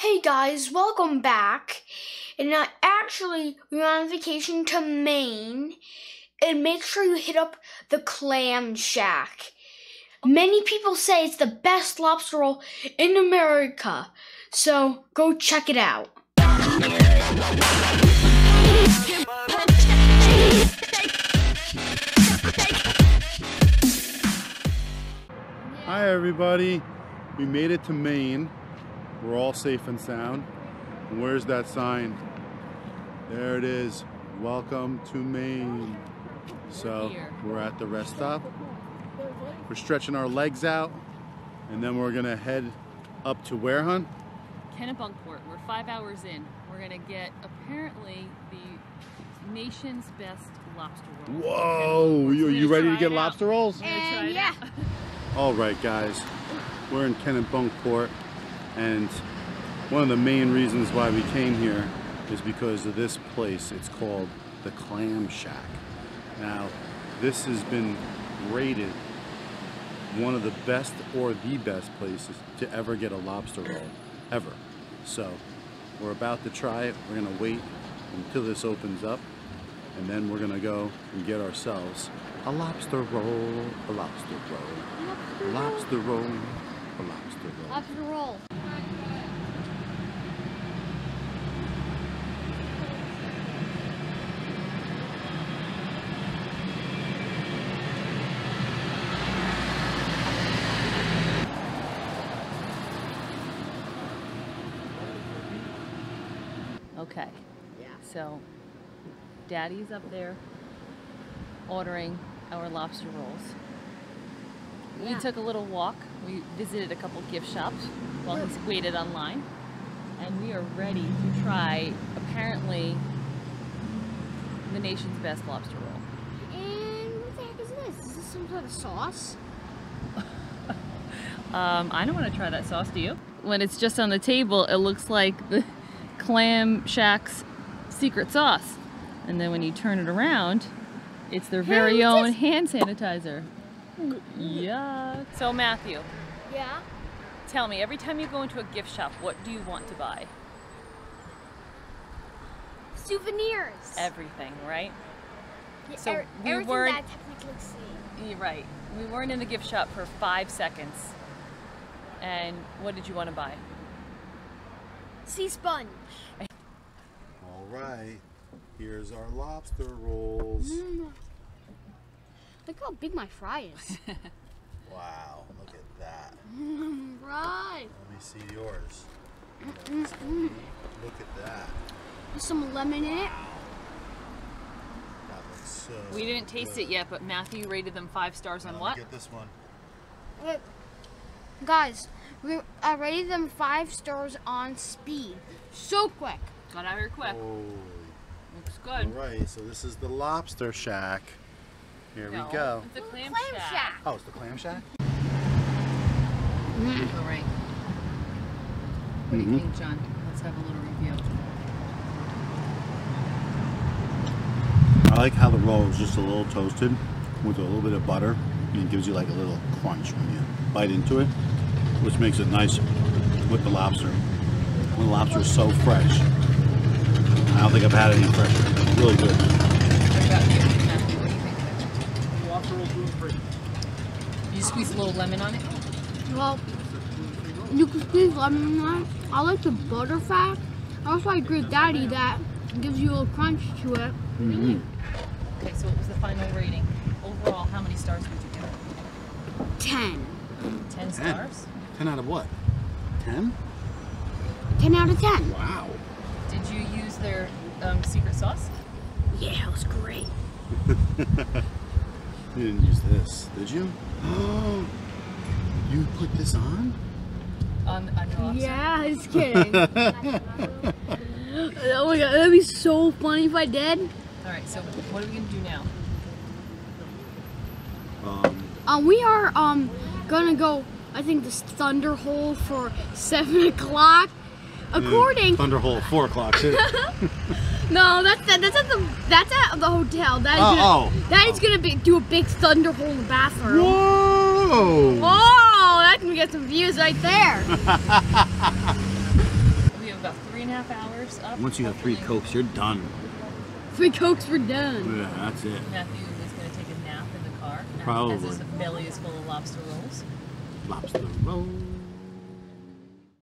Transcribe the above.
Hey guys, welcome back. And I actually, we're on vacation to Maine. And make sure you hit up the Clam Shack. Many people say it's the best lobster roll in America. So go check it out. Hi everybody, we made it to Maine. We're all safe and sound. And where's that sign? There it is. Welcome to Maine. So we're at the rest stop. We're stretching our legs out and then we're gonna head up to where, hun? Kennebunkport. We're five hours in. We're gonna get apparently the nation's best lobster roll. Whoa, you, you ready to get it out. lobster rolls? We're gonna try it yeah. All right, guys, we're in Kennebunkport, and one of the main reasons why we came here is because of this place. It's called the Clam Shack. Now, this has been rated one of the best or the best places to ever get a lobster roll, ever. So, we're about to try it. We're gonna wait until this opens up, and then we're gonna go and get ourselves a lobster roll, a lobster roll, a lobster roll, a lobster roll. Lobster roll. Okay. Yeah. So, Daddy's up there ordering our lobster rolls. We Yeah. took a little walk. We visited a couple gift shops while he's waited online. And we are ready to try, apparently, the nation's best lobster roll. And what the heck is this? Is this some sort of sauce? Um, I don't want to try that sauce, do you? When it's just on the table, it looks like the Clam Shack's secret sauce. And then when you turn it around, it's their very own hand sanitizer. Yuck. So, Matthew, Yeah. tell me, every time you go into a gift shop, what do you want to buy? Souvenirs. Everything, right? Yeah, so er- we weren't- that technically looks. You're right. We weren't in the gift shop for five seconds. And what did you want to buy? Sea sponge. All right, here's our lobster rolls. Mm. Look how big my fry is. Wow, look at that. right. Let me see yours. Look at that. There's some lemon in it. That looks so. We didn't taste it yet, but Matthew rated them five stars on Let me what? Get this one. Wait. Guys, we I rated them five stars on speed. So quick. Got out here quick. Holy. Looks good. right, so this is the lobster shack. Here No, we go. It's a clam, Clam shack. shack. Oh, it's the clam shack. All right. What do you Mhm. think, John? Let's have a little review. I like how the roll is just a little toasted with a little bit of butter and it gives you like a little crunch when you bite into it, which makes it nice with the lobster. The lobster is so fresh. I don't think I've had any fresher. Really good. What about you, Matthew? What do you think? You squeeze a little lemon on it? Well, you can squeeze lemon on it. I like the butter fat. I also like with Daddy that gives you a little crunch to it. Mm-hmm. Okay, so what was the final rating? Overall, how many stars would you give it? Ten. Ten stars? 10 out of what? 10? Ten out of ten. Wow. Did you use their um, secret sauce? Yeah, it was great. You didn't use this, did you? Oh, you put this on? On, on your lobster? Yeah, just kidding. oh my god, that'd be so funny if I did. All right, so what are we going to do now? Um, Um, we are um gonna go. I think this Thunder Hole for seven o'clock. Mm, According, Thunderhole, 4 o'clock. too. no, that's that's at the that's at the hotel. That is Oh, gonna, oh. that is gonna be do a big Thunder Hole in the bathroom. Whoa! Whoa, that can get some views right there. First up. Once you have three cokes, you're done. Three cokes were done. Yeah, that's it. Matthew is going to take a nap in the car. As Probably. his belly is full of lobster rolls. Lobster roll.